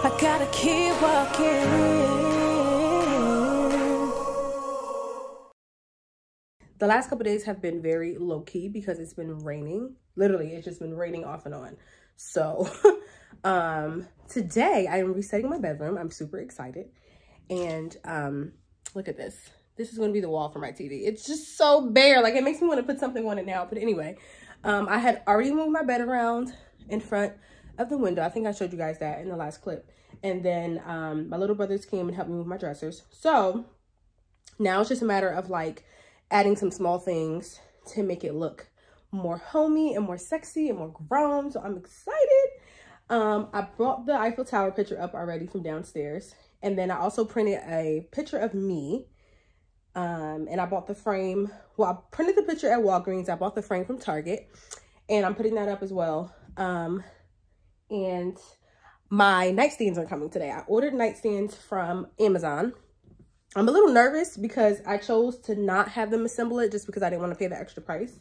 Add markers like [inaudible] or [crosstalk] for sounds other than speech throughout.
I gotta keep walking. The last couple days have been very low key because it's been raining. Literally, it's just been raining off and on. So, [laughs] um, today I am resetting my bedroom. I'm super excited. And um, look at this. This is going to be the wall for my TV. It's just so bare. Like, it makes me want to put something on it now. But anyway, um, I had already moved my bed around in front of the window. I think I showed you guys that in the last clip. And then um, my little brothers came and helped me move my dressers. So, now it's just a matter of like adding some small things to make it look more homey and more sexy and more grown. So I'm excited. Um, I brought the Eiffel Tower picture up already from downstairs. And then I also printed a picture of me. Um, and I bought the frame. Well, I printed the picture at Walgreens. I bought the frame from Target. And I'm putting that up as well. Um, and my nightstands are coming today. I ordered nightstands from Amazon. I'm a little nervous because I chose to not have them assemble it just because I didn't want to pay the extra price.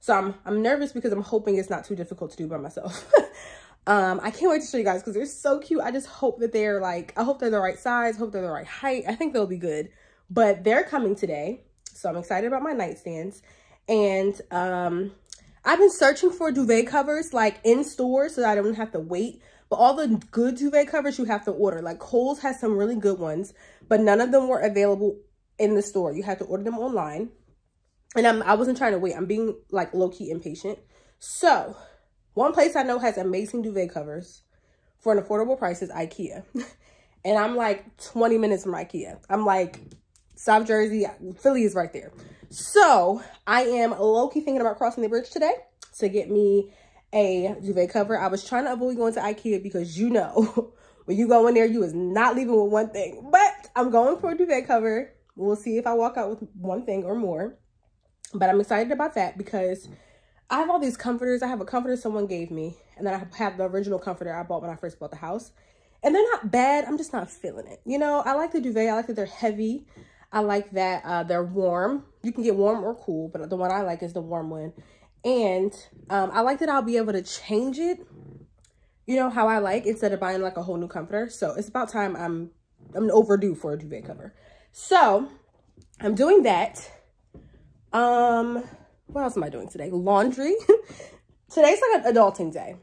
So I'm, I'm nervous because I'm hoping it's not too difficult to do by myself. [laughs] um, I can't wait to show you guys because they're so cute. I just hope that they're like, I hope they're the right size, hope they're the right height. I think they'll be good, but they're coming today. So I'm excited about my nightstands. And um, I've been searching for duvet covers like in stores so I don't have to wait but all the good duvet covers you have to order. Like Kohl's has some really good ones, but none of them were available in the store. You had to order them online. And I'm, I wasn't trying to wait. I'm being like low-key impatient. So one place I know has amazing duvet covers for an affordable price is Ikea. [laughs] and I'm like 20 minutes from Ikea. I'm like South Jersey, Philly is right there. So I am low-key thinking about crossing the bridge today to get me a duvet cover. I was trying to avoid going to Ikea because you know, [laughs] when you go in there, you is not leaving with one thing. But I'm going for a duvet cover. We'll see if I walk out with one thing or more. But I'm excited about that because I have all these comforters. I have a comforter someone gave me. And then I have the original comforter I bought when I first bought the house. And they're not bad. I'm just not feeling it. You know, I like the duvet. I like that they're heavy. I like that uh, they're warm. You can get warm or cool, but the one I like is the warm one. And um, I like that I'll be able to change it, you know, how I like instead of buying like a whole new comforter. So it's about time I'm, I'm overdue for a duvet cover. So I'm doing that. Um, what else am I doing today? Laundry. [laughs] Today's like an adulting day.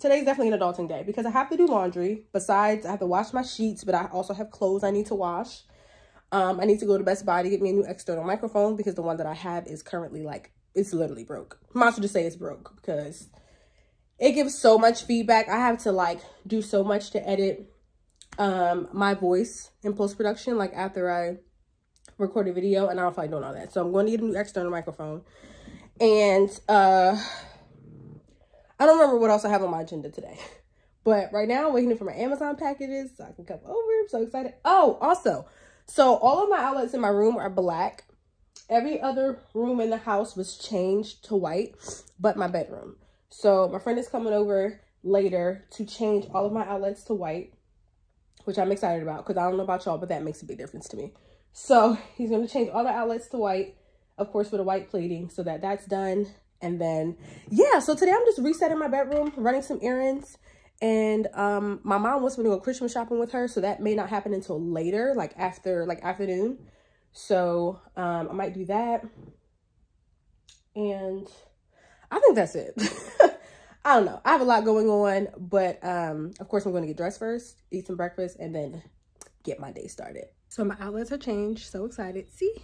Today's definitely an adulting day because I have to do laundry. Besides, I have to wash my sheets, but I also have clothes I need to wash. Um, I need to go to Best Buy to get me a new external microphone because the one that I have is currently like it's literally broke. Might as well just say it's broke because it gives so much feedback. I have to like do so much to edit um my voice in post-production like after I record a video and I don't feel like doing all that. So I'm going to get a new external microphone. And uh I don't remember what else I have on my agenda today. [laughs] But right now I'm waiting for my Amazon packages so I can come over. I'm so excited. Oh, also, so all of my outlets in my room are black. Every other room in the house was changed to white but my bedroom. So my friend is coming over later to change all of my outlets to white which i'm excited about because i don't know about y'all but that makes a big difference to me. So [laughs] he's going to change all the outlets to white of course with a white plating so that that's done. And then yeah so today i'm just resetting my bedroom running some errands and um my mom wants me to go christmas shopping with her so that may not happen until later like after like afternoon so um, I might do that. And I think that's it. [laughs] I don't know. I have a lot going on, but um, of course I'm going to get dressed first, eat some breakfast, and then get my day started. So my outlets are changed. So excited. See,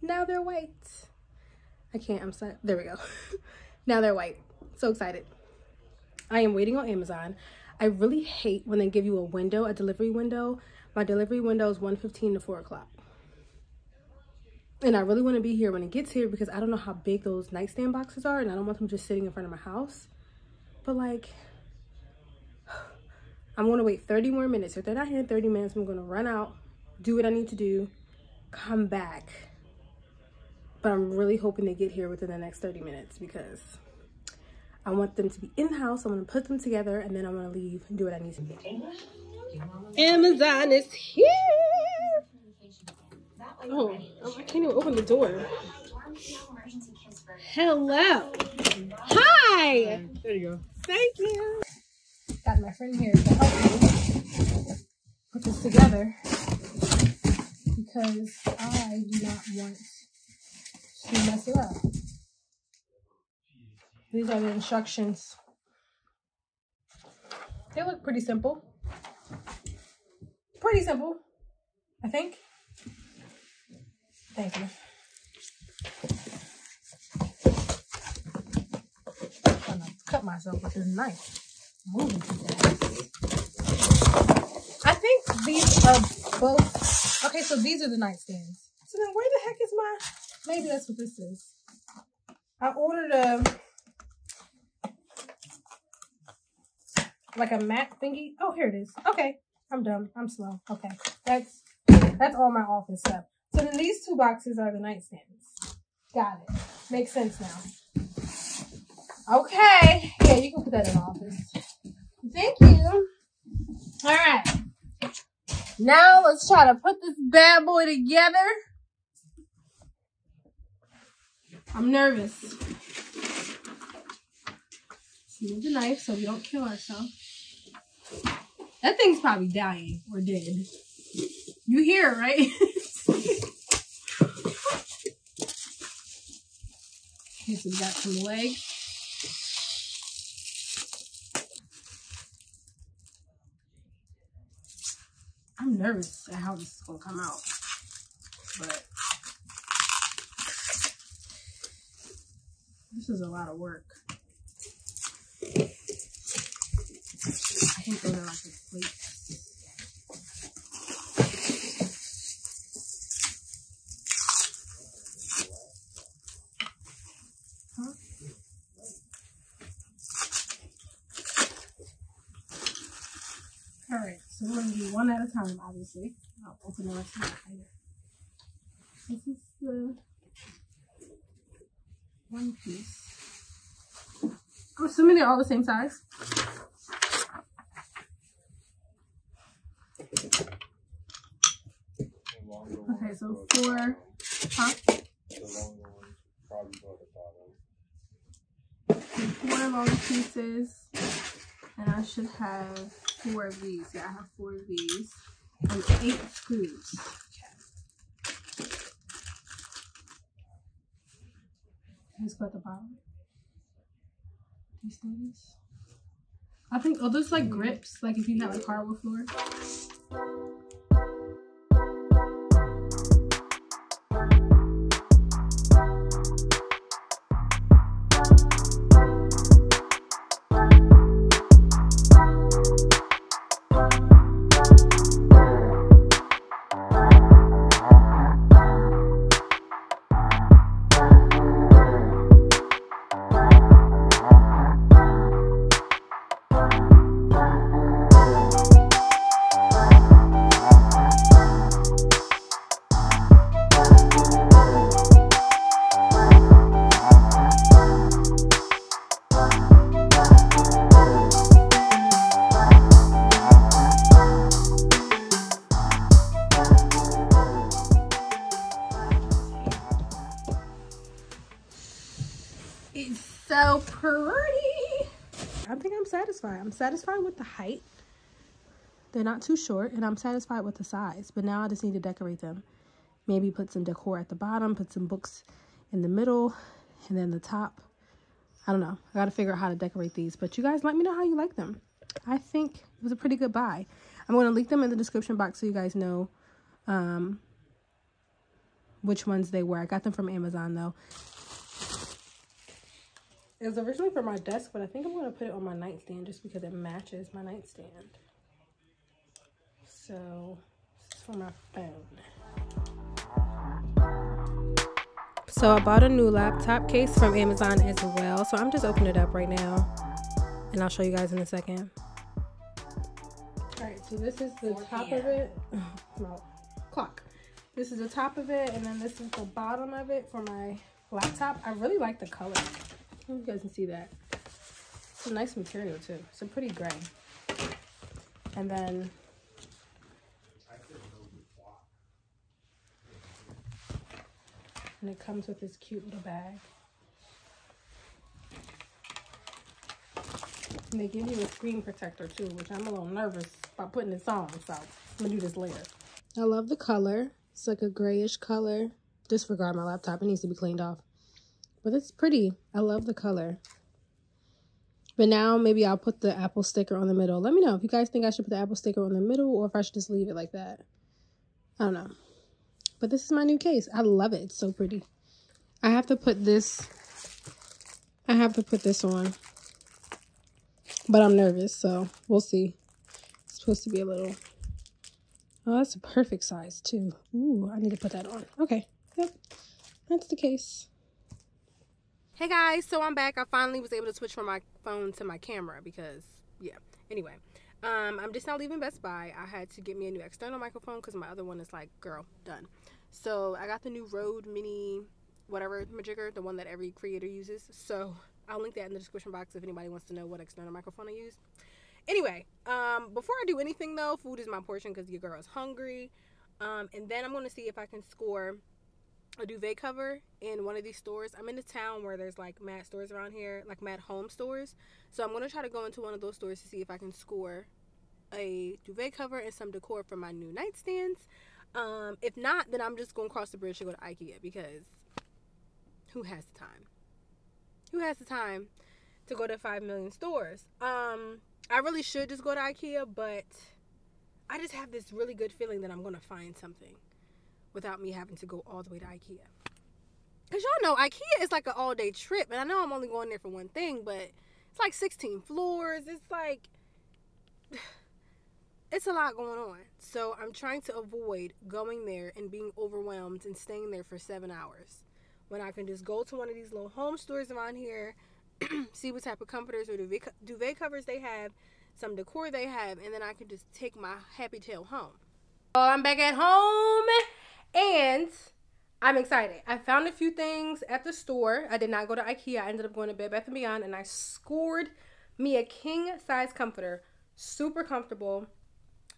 now they're white. I can't, I'm sorry. There we go. [laughs] now they're white. So excited. I am waiting on Amazon. I really hate when they give you a window, a delivery window. My delivery window is 1.15 to 4 o'clock. And I really want to be here when it gets here because I don't know how big those nightstand boxes are and I don't want them just sitting in front of my house. But like, [sighs] I'm going to wait 30 more minutes. If they're not here in 30 minutes, I'm going to run out, do what I need to do, come back. But I'm really hoping they get here within the next 30 minutes because I want them to be in the house. I'm going to put them together and then I'm going to leave and do what I need to do. Amazon is here. Oh, oh, I can't even open the door. Hello. Hi. There you go. Thank you. got my friend here to help me put this together because I do not want to mess it up. These are the instructions. They look pretty simple. Pretty simple, I think. Thank you. I'm gonna cut myself with this knife. Moving too fast. I think these are both. Okay, so these are the nightstands. So then, where the heck is my? Maybe that's what this is. I ordered a like a mat thingy. Oh, here it is. Okay, I'm done. I'm slow. Okay, that's that's all my office stuff. So then these two boxes are the nightstands. Got it. Makes sense now. Okay. Yeah, you can put that in the office. Thank you. All right. Now let's try to put this bad boy together. I'm nervous. Move the knife so we don't kill ourselves. That thing's probably dying or dead. You hear right? okay, so we got some leg. I'm nervous at how this is gonna come out. But this is a lot of work. Like. All right, so we're gonna do one at a time, obviously. I'll open the rest later. This is the one piece. I'm assuming they're all the same size. Okay, so four, huh? Four long pieces, and I should have four of these. Yeah, I have four of these, and eight screws. Let's go at the bottom. These things. I think, oh, those like grips, like if you have a hardwood floor. Satisfied. I'm satisfied with the height. They're not too short, and I'm satisfied with the size. But now I just need to decorate them. Maybe put some decor at the bottom, put some books in the middle, and then the top. I don't know. I got to figure out how to decorate these. But you guys let me know how you like them. I think it was a pretty good buy. I'm going to link them in the description box so you guys know um, which ones they were. I got them from Amazon, though. It was originally for my desk, but I think I'm going to put it on my nightstand just because it matches my nightstand. So, this is for my phone. So I bought a new laptop case from Amazon as well. So I'm just opening it up right now. And I'll show you guys in a second. Alright, so this is the top of it. [laughs] No, clock. This is the top of it, and then this is the bottom of it for my laptop. I really like the color. You guys can see that. It's a nice material too. It's a pretty gray. And then and it comes with this cute little bag. And they give you a screen protector too, which I'm a little nervous about putting this on, so I'm gonna do this later. I love the color. It's like a grayish color. Disregard my laptop, it needs to be cleaned off. But it's pretty. I love the color. But now maybe I'll put the apple sticker on the middle. Let me know if you guys think I should put the apple sticker on the middle or if I should just leave it like that. I don't know. But this is my new case. I love it. It's so pretty. I have to put this, I have to put this on. But I'm nervous, so we'll see. It's supposed to be a little, oh, that's a perfect size too. Ooh, I need to put that on. Okay, yep, that's the case. Hey guys, so I'm back. I finally was able to switch from my phone to my camera because, yeah. Anyway, um, I'm just now leaving Best Buy. I had to get me a new external microphone because my other one is like, girl, done. So I got the new Rode Mini whatever majigger, the one that every creator uses. So I'll link that in the description box if anybody wants to know what external microphone I use. Anyway, um, before I do anything though, food is my portion because your girl is hungry. Um, and then I'm going to see if I can score a duvet cover in one of these stores. I'm in a town where there's like mad stores around here, like mad home stores. So I'm to try to go into one of those stores to see if I can score a duvet cover and some decor for my new nightstands. Um, if not, then I'm just going to cross the bridge to go to Ikea because who has the time? Who has the time to go to 5 million stores? Um, I really should just go to Ikea, but I just have this really good feeling that I'm to find something without me having to go all the way to Ikea. Because y'all know, Ikea is like an all day trip. And I know I'm only going there for one thing, but it's like 16 floors. It's like, [sighs] it's a lot going on. So I'm trying to avoid going there and being overwhelmed and staying there for seven hours when I can just go to one of these little home stores around here, [clears throat] see what type of comforters or duvet, duvet covers they have, some decor they have, and then I can just take my happy tail home. Oh, I'm back at home and I'm excited. I found a few things at the store. I did not go to Ikea. I ended up going to Bed Bath & Beyond and I scored me a king size comforter. Super comfortable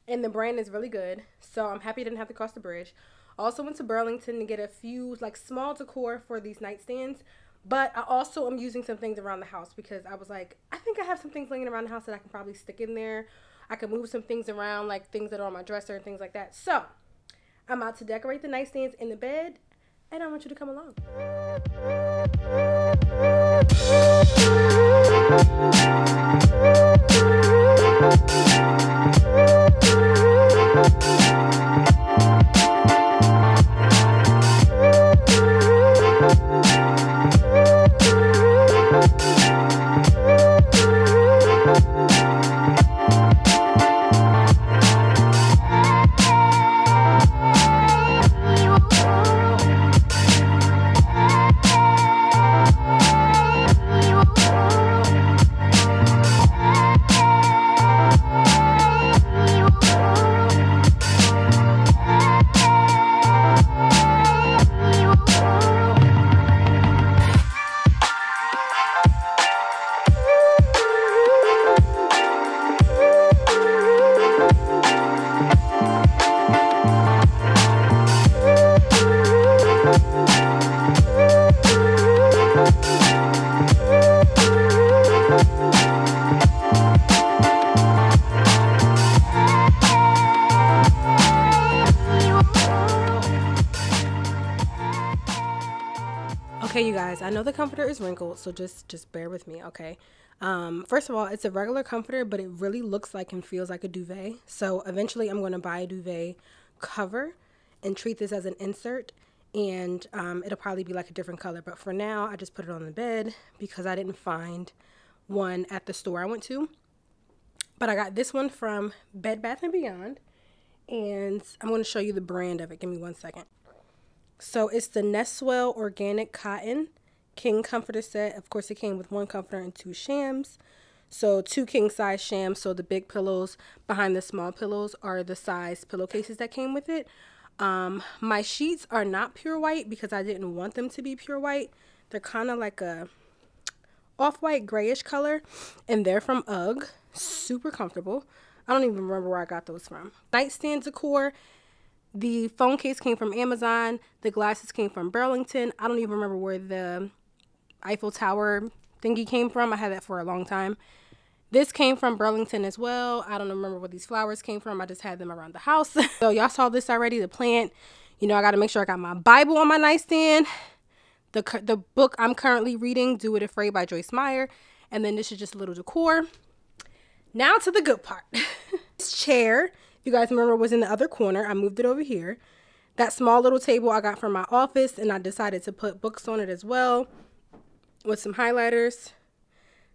and the brand is really good. So I'm happy I didn't have to cross the bridge. Also went to Burlington to get a few like small decor for these nightstands. But I also am using some things around the house because I was like, I think I have some things laying around the house that I can probably stick in there. I can move some things around, like things that are on my dresser and things like that. So I'm out to decorate the nightstands in the bed, and I want you to come along. Okay, you guys, I know the comforter is wrinkled, so just just bear with me, okay? Um, first of all, it's a regular comforter, but it really looks like and feels like a duvet. So eventually I'm going to buy a duvet cover and treat this as an insert and um, it'll probably be like a different color. But for now, I just put it on the bed because I didn't find one at the store I went to. But I got this one from Bed Bath & Beyond and I'm going to show you the brand of it. Give me one second. So it's the Nestwell Organic Cotton King Comforter Set. Of course, it came with one comforter and two shams. So two king size shams. So the big pillows behind the small pillows are the size pillowcases that came with it. Um, my sheets are not pure white because I didn't want them to be pure white. They're kind of like a off-white grayish color and they're from UGG. Super comfortable. I don't even remember where I got those from. Nightstand decor the phone case came from Amazon. The glasses came from Burlington. I don't even remember where the Eiffel Tower thingy came from. I had that for a long time. This came from Burlington as well. I don't remember where these flowers came from. I just had them around the house. [laughs] so y'all saw this already, the plant. You know, I got to make sure I got my Bible on my nightstand. The, the book I'm currently reading, Do It Afraid by Joyce Meyer. And then this is just a little decor. Now to the good part. [laughs] this chair, you guys remember, was in the other corner. I moved it over here. That small little table I got from my office and I decided to put books on it as well with some highlighters.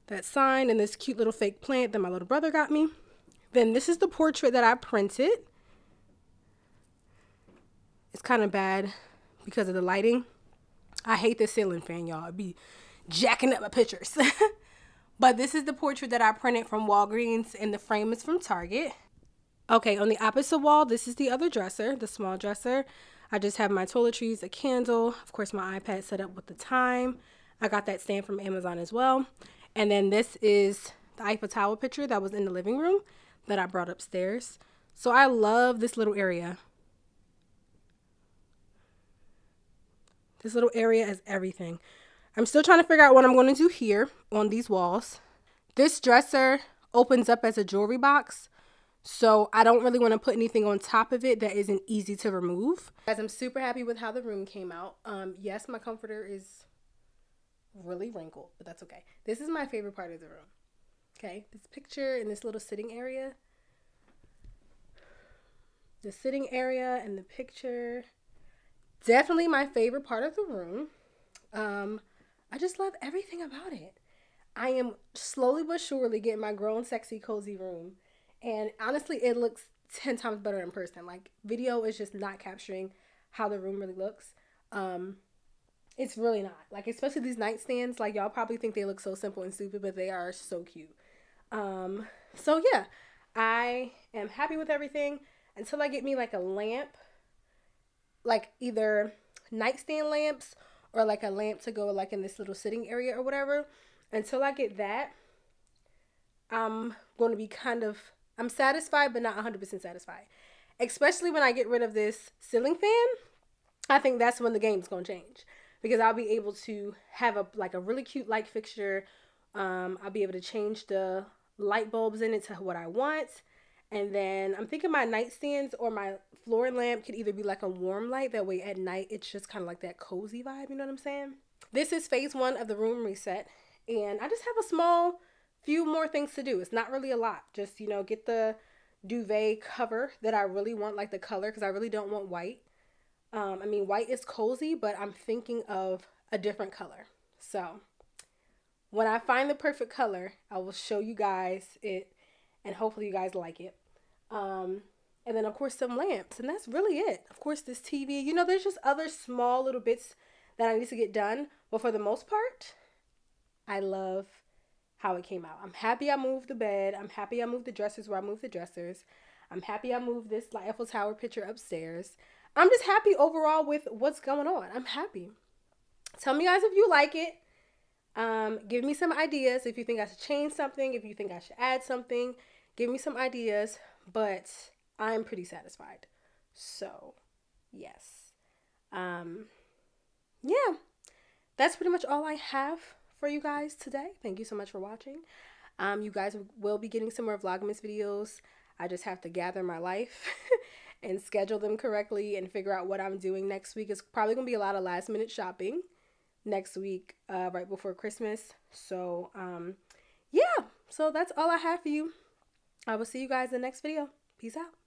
That sign and this cute little fake plant that my little brother got me. Then this is the portrait that I printed. It's kind of bad because of the lighting. I hate the ceiling fan, y'all. It'd be jacking up my pictures. [laughs] but this is the portrait that I printed from Walgreens and the frame is from Target. Okay, on the opposite wall, this is the other dresser, the small dresser. I just have my toiletries, a candle, of course my iPad set up with the time. I got that stand from Amazon as well. And then this is the Eiffel Tower picture that was in the living room that I brought upstairs. So I love this little area. This little area is everything. I'm still trying to figure out what I'm going to do here on these walls. This dresser opens up as a jewelry box. So I don't really want to put anything on top of it that isn't easy to remove. Guys, I'm super happy with how the room came out. Um, yes, my comforter is really wrinkled, but that's okay. This is my favorite part of the room. Okay, this picture in this little sitting area. The sitting area and the picture. Definitely my favorite part of the room. Um, I just love everything about it. I am slowly but surely getting my grown, sexy, cozy room and honestly, it looks 10 times better in person. Like, video is just not capturing how the room really looks. Um, it's really not. Like, especially these nightstands, like, y'all probably think they look so simple and stupid, but they are so cute. Um, so yeah, I am happy with everything until I get me like a lamp, like either nightstand lamps or like a lamp to go like in this little sitting area or whatever. Until I get that, I'm going to be kind of I'm satisfied, but not 100% satisfied. Especially when I get rid of this ceiling fan, I think that's when the game's gonna change because I'll be able to have a like a really cute light fixture. Um, I'll be able to change the light bulbs in it to what I want. And then I'm thinking my nightstands or my floor lamp could either be like a warm light. That way at night it's just kind of like that cozy vibe. You know what I'm saying? This is phase one of the room reset. And I just have a small few more things to do. It's not really a lot. Just, you know, get the duvet cover that I really want, like the color, because I really don't want white. Um, I mean, white is cozy, but I'm thinking of a different color. So when I find the perfect color, I will show you guys it and hopefully you guys like it. Um, and then of course some lamps and that's really it. Of course this TV, you know, there's just other small little bits that I need to get done. But for the most part, I love how it came out. I'm happy I moved the bed. I'm happy I moved the dressers where I moved the dressers. I'm happy I moved this Eiffel Tower picture upstairs. I'm just happy overall with what's going on. I'm happy. Tell me guys if you like it. Um, give me some ideas if you think I should change something, if you think I should add something. Give me some ideas, but I'm pretty satisfied. So, yes. Um, yeah, that's pretty much all I have for you guys today. Thank you so much for watching. Um, you guys will be getting some more Vlogmas videos. I just have to gather my life [laughs] and schedule them correctly and figure out what I'm doing next week. It's probably going to be a lot of last minute shopping next week, uh, right before Christmas. So, um, yeah. So that's all I have for you. I will see you guys in the next video. Peace out.